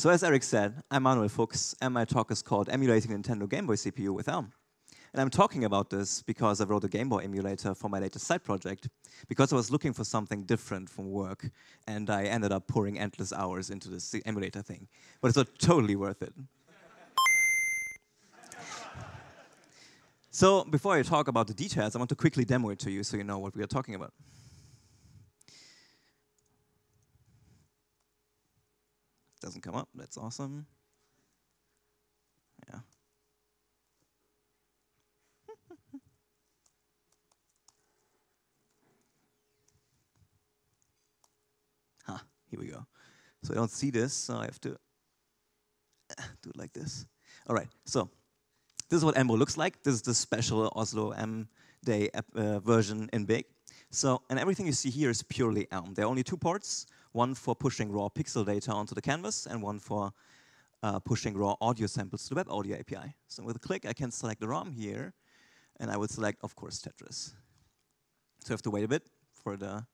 So as Eric said, I'm Manuel Fuchs, and my talk is called Emulating Nintendo Game Boy CPU with Elm. And I'm talking about this because I wrote a Game Boy emulator for my latest side project, because I was looking for something different from work, and I ended up pouring endless hours into this emulator thing. But it's not totally worth it. so before I talk about the details, I want to quickly demo it to you so you know what we are talking about. Doesn't come up, that's awesome. Yeah. huh, here we go. So I don't see this, so I have to do it like this. All right, so this is what Elmboy looks like. This is the special Oslo Elm Day uh, version in big. So, and everything you see here is purely Elm. There are only two ports, one for pushing raw pixel data onto the canvas and one for uh, pushing raw audio samples to the web audio API. So with a click, I can select the ROM here, and I would select, of course, Tetris. So I have to wait a bit for the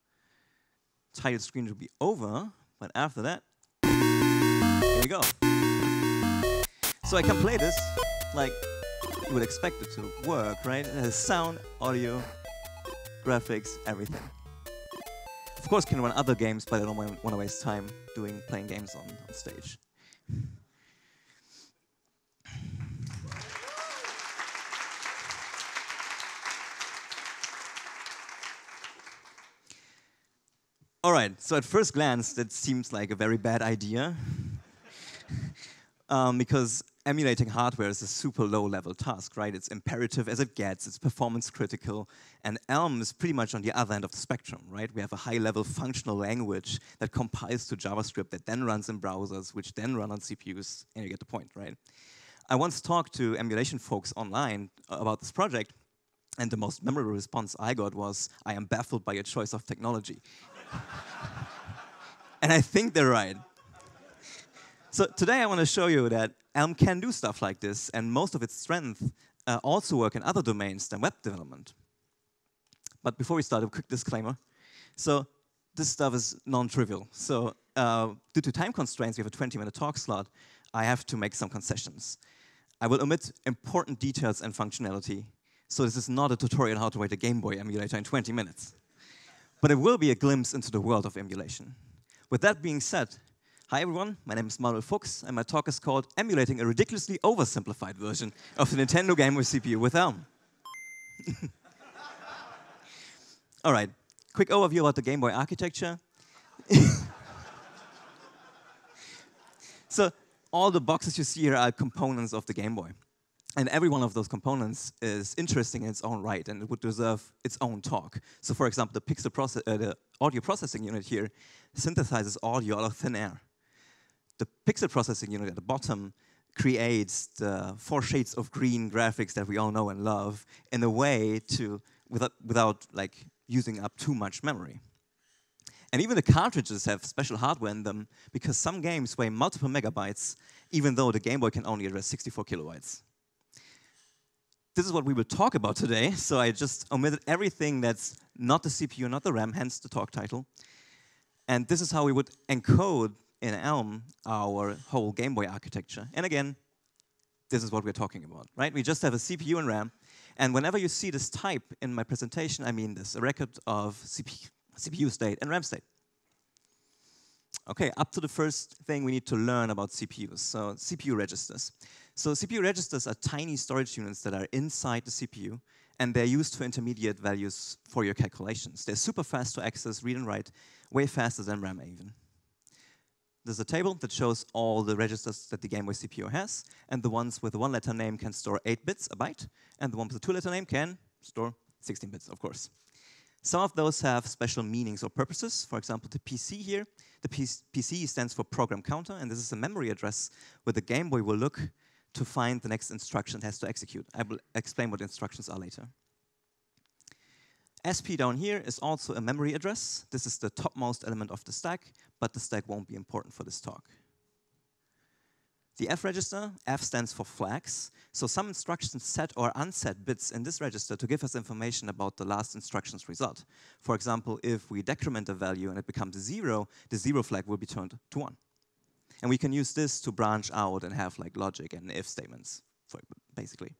title screen to be over, but after that, here we go. So I can play this like you would expect it to work, right? It has sound, audio, graphics, everything. Of course, can run other games, but I don't want to waste time doing playing games on, on stage. All right, so at first glance, that seems like a very bad idea. um, because emulating hardware is a super low-level task, right? It's imperative as it gets, it's performance critical, and Elm is pretty much on the other end of the spectrum, right? We have a high-level functional language that compiles to JavaScript that then runs in browsers, which then run on CPUs, and you get the point, right? I once talked to emulation folks online about this project, and the most memorable response I got was, I am baffled by your choice of technology. and I think they're right. So today I want to show you that Elm can do stuff like this, and most of its strength uh, also work in other domains than web development. But before we start, a quick disclaimer. So this stuff is non-trivial. So uh, due to time constraints, we have a 20-minute talk slot. I have to make some concessions. I will omit important details and functionality. So this is not a tutorial on how to write a Game Boy emulator in 20 minutes. But it will be a glimpse into the world of emulation. With that being said, Hi everyone, my name is Manuel Fuchs, and my talk is called Emulating a Ridiculously Oversimplified Version of the Nintendo Game Boy CPU with Elm. All right, quick overview about the Game Boy architecture. so, all the boxes you see here are components of the Game Boy. And every one of those components is interesting in its own right, and it would deserve its own talk. So, for example, the pixel uh, the audio processing unit here synthesizes audio out of thin air the pixel processing unit at the bottom creates the four shades of green graphics that we all know and love in a way to without without like using up too much memory. And even the cartridges have special hardware in them because some games weigh multiple megabytes, even though the Game Boy can only address 64 kilobytes. This is what we will talk about today, so I just omitted everything that's not the CPU, not the RAM, hence the talk title. And this is how we would encode in Elm our whole Game Boy architecture. And again, this is what we're talking about, right? We just have a CPU and RAM. And whenever you see this type in my presentation, I mean this, a record of CPU, CPU state and RAM state. Okay, up to the first thing we need to learn about CPUs, so CPU registers. So CPU registers are tiny storage units that are inside the CPU, and they're used for intermediate values for your calculations. They're super fast to access, read and write, way faster than RAM even. There's a table that shows all the registers that the Game Boy CPU has, and the ones with the one-letter name can store 8 bits, a byte, and the one with the two-letter name can store 16 bits, of course. Some of those have special meanings or purposes. For example, the PC here, the PC stands for program counter, and this is a memory address where the Game Boy will look to find the next instruction it has to execute. I will explain what instructions are later. SP down here is also a memory address. This is the topmost element of the stack, but the stack won't be important for this talk. The F register, F stands for flags. So some instructions set or unset bits in this register to give us information about the last instruction's result. For example, if we decrement a value and it becomes zero, the zero flag will be turned to one. And we can use this to branch out and have like logic and if statements, basically.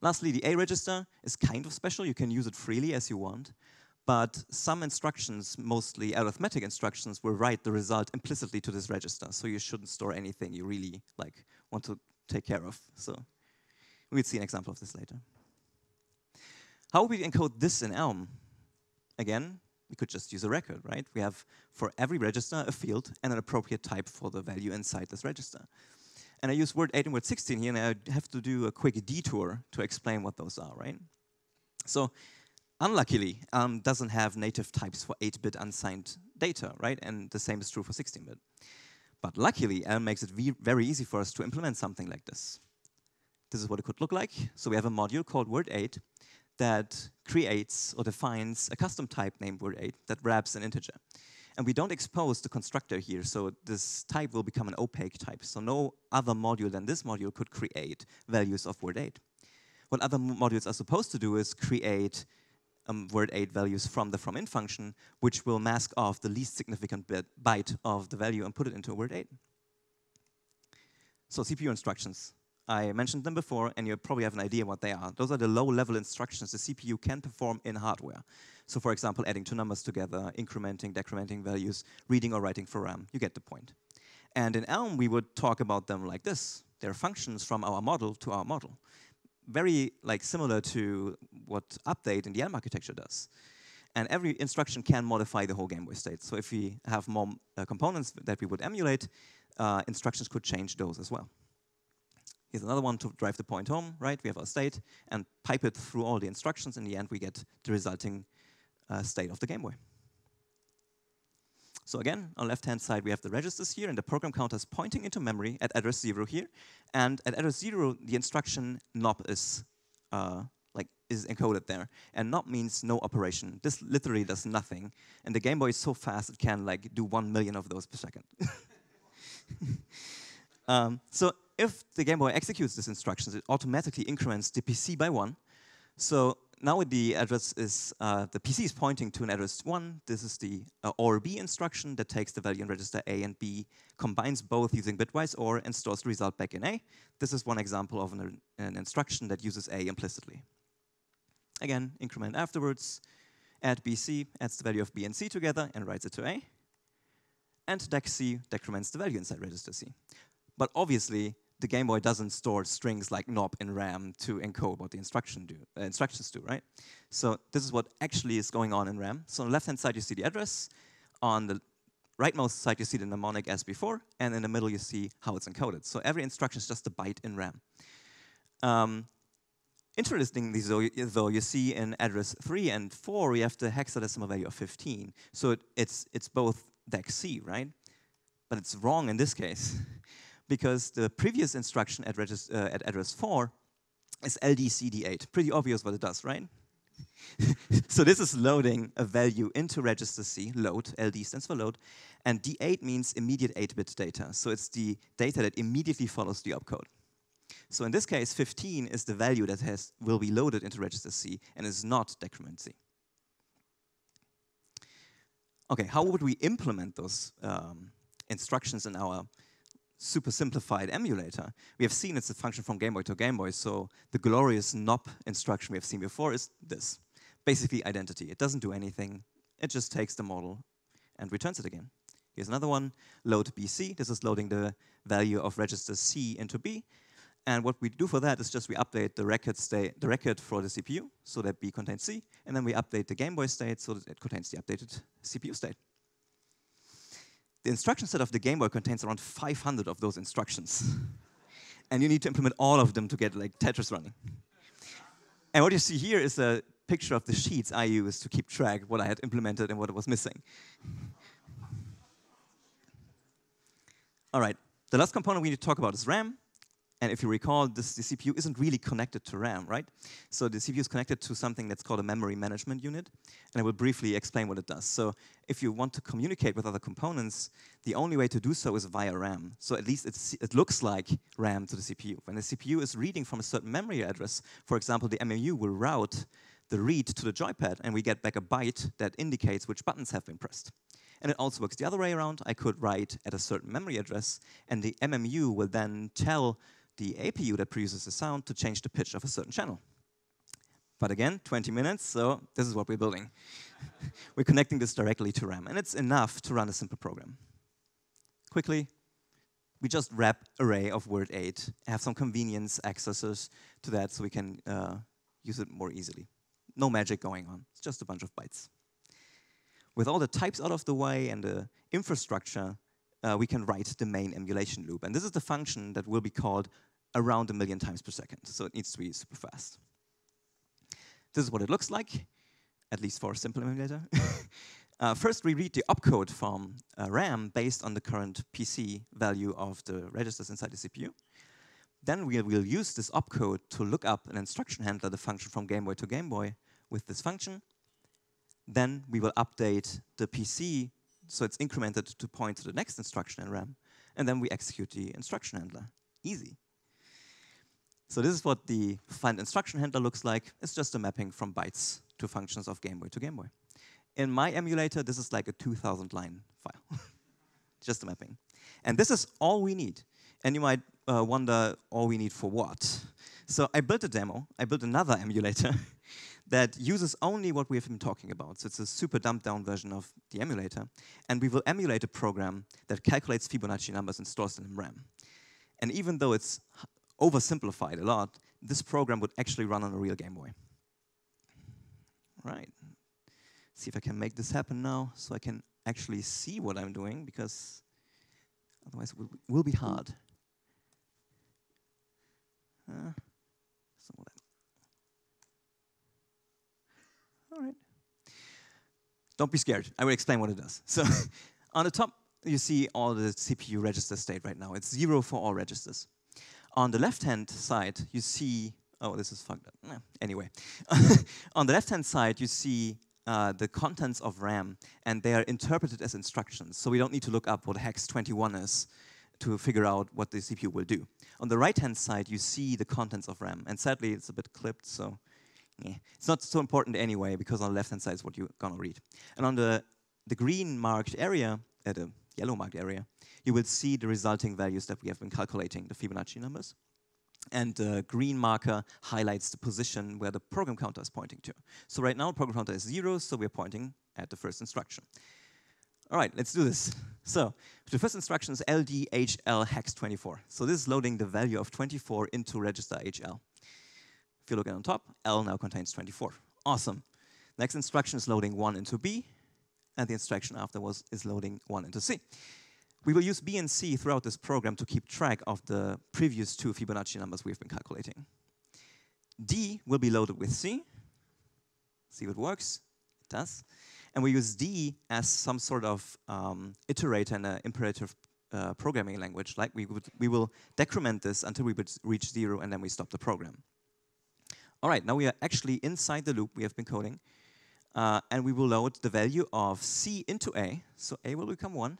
Lastly, the A register is kind of special. You can use it freely as you want. But some instructions, mostly arithmetic instructions, will write the result implicitly to this register. So you shouldn't store anything you really like want to take care of. So we'll see an example of this later. How would we encode this in Elm? Again, we could just use a record, right? We have for every register a field and an appropriate type for the value inside this register. And I use word 8 and word 16 here, and I have to do a quick detour to explain what those are, right? So unluckily, um, doesn't have native types for 8-bit unsigned data, right? And the same is true for 16-bit. But luckily, Elm makes it very easy for us to implement something like this. This is what it could look like. So we have a module called word8 that creates or defines a custom type named word8 that wraps an integer. And we don't expose the constructor here, so this type will become an opaque type. So no other module than this module could create values of word8. What other modules are supposed to do is create um, word8 values from the fromInt function, which will mask off the least significant bit, byte of the value and put it into a word8. So CPU instructions. I mentioned them before, and you probably have an idea what they are. Those are the low-level instructions the CPU can perform in hardware. So for example, adding two numbers together, incrementing, decrementing values, reading or writing for RAM. You get the point. And in Elm, we would talk about them like this. They're functions from our model to our model. Very like similar to what update in the Elm architecture does. And every instruction can modify the whole Game Boy state. So if we have more uh, components that we would emulate, uh, instructions could change those as well. Here's another one to drive the point home, right? We have our state and pipe it through all the instructions. In the end, we get the resulting uh, state of the Game Boy. So again, on the left-hand side, we have the registers here, and the program counter is pointing into memory at address 0 here. And at address 0, the instruction NOP is uh, like is encoded there. And NOP means no operation. This literally does nothing. And the Game Boy is so fast, it can like do 1 million of those per second. um, so if the Game Boy executes these instructions, it automatically increments the PC by one. So now the address is, uh, the PC is pointing to an address one. This is the uh, OR B instruction that takes the value in register A and B, combines both using bitwise OR, and stores the result back in A. This is one example of an, an instruction that uses A implicitly. Again, increment afterwards, add BC, adds the value of B and C together and writes it to A. And dec C decrements the value inside register C. But obviously, the Game Boy doesn't store strings like NOP in RAM to encode what the instruction do, uh, instructions do, right? So this is what actually is going on in RAM. So on the left-hand side, you see the address. On the rightmost side, you see the mnemonic as before. And in the middle, you see how it's encoded. So every instruction is just a byte in RAM. Um, interestingly, though, though, you see in address 3 and 4, we have the hexadecimal value of 15. So it, it's, it's both DEC, C, right? But it's wrong in this case. because the previous instruction at, uh, at address 4 is LDCD8. Pretty obvious what it does, right? so this is loading a value into register C, load, LD stands for load, and D8 means immediate 8-bit data. So it's the data that immediately follows the opcode. So in this case, 15 is the value that has will be loaded into register C and is not decrement C. Okay, how would we implement those um, instructions in our super simplified emulator, we have seen it's a function from Game Boy to Game Boy, so the glorious NOP instruction we have seen before is this. Basically identity. It doesn't do anything. It just takes the model and returns it again. Here's another one, load BC. This is loading the value of register C into B. And what we do for that is just we update the record state, the record for the CPU, so that B contains C, and then we update the Game Boy state so that it contains the updated CPU state. The instruction set of the Game Boy contains around 500 of those instructions. and you need to implement all of them to get like Tetris running. And what you see here is a picture of the sheets I used to keep track what I had implemented and what was missing. all right, the last component we need to talk about is RAM. And if you recall, this, the CPU isn't really connected to RAM, right? So the CPU is connected to something that's called a memory management unit. And I will briefly explain what it does. So if you want to communicate with other components, the only way to do so is via RAM. So at least it looks like RAM to the CPU. When the CPU is reading from a certain memory address, for example, the MMU will route the read to the joypad, and we get back a byte that indicates which buttons have been pressed. And it also works the other way around. I could write at a certain memory address, and the MMU will then tell the APU that produces the sound to change the pitch of a certain channel. But again, 20 minutes, so this is what we're building. we're connecting this directly to RAM, and it's enough to run a simple program. Quickly, we just wrap array of word 8, have some convenience accesses to that so we can uh, use it more easily. No magic going on, it's just a bunch of bytes. With all the types out of the way and the infrastructure, uh, we can write the main emulation loop. And this is the function that will be called around a million times per second, so it needs to be super fast. This is what it looks like, at least for a simple emulator. uh, first, we read the opcode from uh, RAM based on the current PC value of the registers inside the CPU. Then we will use this opcode to look up an instruction handler, the function from Game Boy to Game Boy, with this function. Then we will update the PC so it's incremented to point to the next instruction in RAM. And then we execute the instruction handler. Easy. So this is what the find instruction handler looks like. It's just a mapping from bytes to functions of Game Boy to Game Boy. In my emulator, this is like a 2,000 line file. just a mapping. And this is all we need. And you might uh, wonder, all we need for what? So I built a demo. I built another emulator that uses only what we have been talking about. So it's a super dumbed down version of the emulator. And we will emulate a program that calculates Fibonacci numbers and stores them in RAM. And even though it's oversimplified a lot, this program would actually run on a real Game Boy. Right. See if I can make this happen now so I can actually see what I'm doing because otherwise it will, will be hard. Uh, All right. Don't be scared. I will explain what it does. So on the top, you see all the CPU register state right now. It's zero for all registers. On the left-hand side, you see, oh, this is fucked up. anyway, on the left-hand side, you see uh, the contents of RAM, and they are interpreted as instructions. So we don't need to look up what hex 21 is to figure out what the CPU will do. On the right-hand side, you see the contents of RAM, and sadly, it's a bit clipped, so yeah. it's not so important anyway, because on the left-hand side is what you're gonna read. And on the, the green marked area, uh, the yellow marked area, you will see the resulting values that we have been calculating, the Fibonacci numbers. And the green marker highlights the position where the program counter is pointing to. So right now, program counter is zero, so we're pointing at the first instruction. All right, let's do this. So the first instruction is LDHL hex 24. So this is loading the value of 24 into register HL. If you look at on top, L now contains 24. Awesome. Next instruction is loading 1 into B, and the instruction afterwards is loading 1 into C. We will use B and C throughout this program to keep track of the previous two Fibonacci numbers we've been calculating. D will be loaded with C. See if it works. It does. And we use D as some sort of um, iterator in an imperative uh, programming language. Like we, would, we will decrement this until we would reach zero, and then we stop the program. All right, now we are actually inside the loop we have been coding. Uh, and we will load the value of C into A. So A will become 1.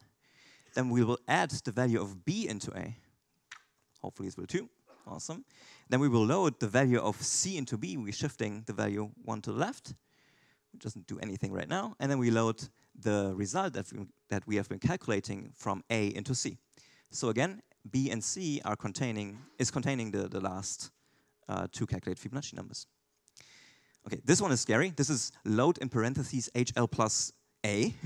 Then we will add the value of b into a. Hopefully it will too. Awesome. Then we will load the value of c into b. We're shifting the value 1 to the left. It doesn't do anything right now. And then we load the result that we, that we have been calculating from a into c. So again, b and c are containing is containing the, the last uh, two calculated Fibonacci numbers. Okay, this one is scary. This is load in parentheses HL plus A.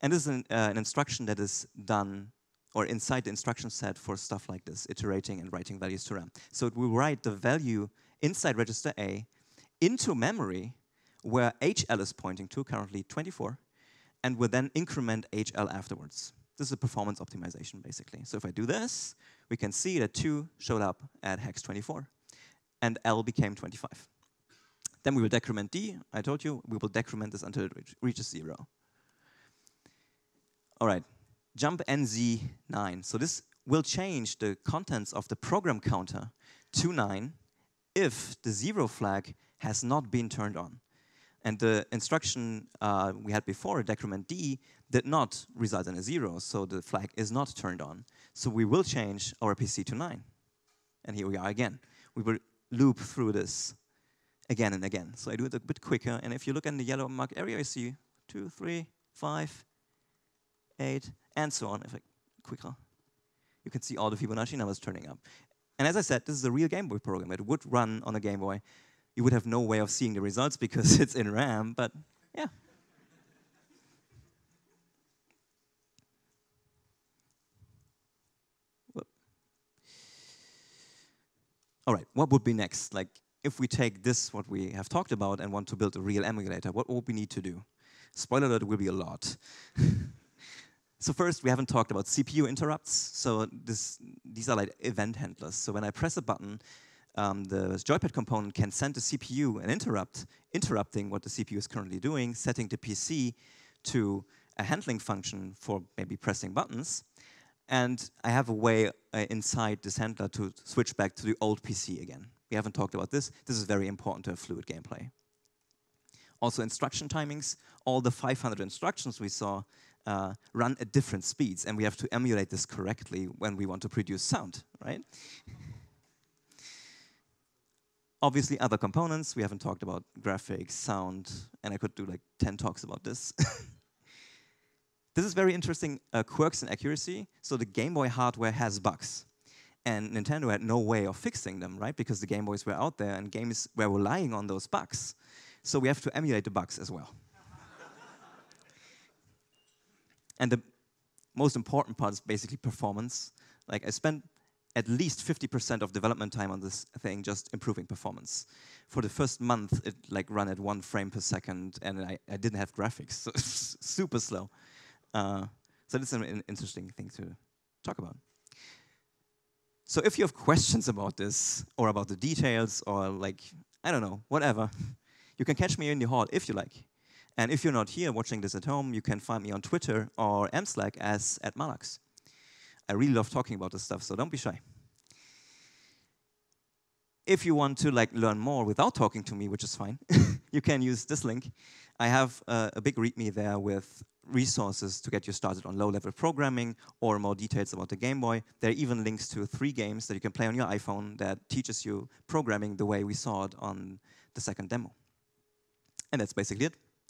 And this is an, uh, an instruction that is done or inside the instruction set for stuff like this, iterating and writing values to RAM. So it will write the value inside register A into memory where HL is pointing to, currently 24, and will then increment HL afterwards. This is a performance optimization, basically. So if I do this, we can see that 2 showed up at hex 24, and L became 25. Then we will decrement D. I told you, we will decrement this until it reaches 0. All right, jump NZ9. So this will change the contents of the program counter to 9 if the zero flag has not been turned on. And the instruction uh, we had before, decrement D, did not result in a zero, so the flag is not turned on. So we will change our PC to 9. And here we are again. We will loop through this again and again. So I do it a bit quicker, and if you look in the yellow mark area, you see two, three, five, 8, and so on. If I quicker, you can see all the Fibonacci numbers turning up. And as I said, this is a real Game Boy program. It would run on a Game Boy. You would have no way of seeing the results because it's in RAM, but yeah. All right, what would be next? Like, if we take this, what we have talked about, and want to build a real emulator, what would we need to do? Spoiler alert, It will be a lot. so first, we haven't talked about CPU interrupts. So this, these are like event handlers. So when I press a button, um, the joypad component can send the CPU an interrupt, interrupting what the CPU is currently doing, setting the PC to a handling function for maybe pressing buttons. And I have a way uh, inside this handler to switch back to the old PC again. We haven't talked about this. This is very important to have fluid gameplay. Also instruction timings, all the 500 instructions we saw uh, run at different speeds, and we have to emulate this correctly when we want to produce sound, right? Obviously, other components, we haven't talked about graphics, sound, and I could do like 10 talks about this. This is very interesting uh, quirks in accuracy. So the Game Boy hardware has bugs. And Nintendo had no way of fixing them, right? Because the Game Boys were out there and games were relying on those bugs. So we have to emulate the bugs as well. And the most important part is basically performance. Like I spent at least 50% of development time on this thing just improving performance. For the first month, it like ran at one frame per second, and I, I didn't have graphics, so super slow. Uh, so this is an interesting thing to talk about. So if you have questions about this, or about the details, or like, I don't know, whatever, you can catch me in the hall if you like. And if you're not here watching this at home, you can find me on Twitter or Elm Slack as at Malax. I really love talking about this stuff, so don't be shy. If you want to like learn more without talking to me, which is fine, you can use this link. I have uh, a big README there with resources to get you started on low-level programming or more details about the Game Boy. There are even links to three games that you can play on your iPhone that teaches you programming the way we saw it on the second demo. And that's basically it.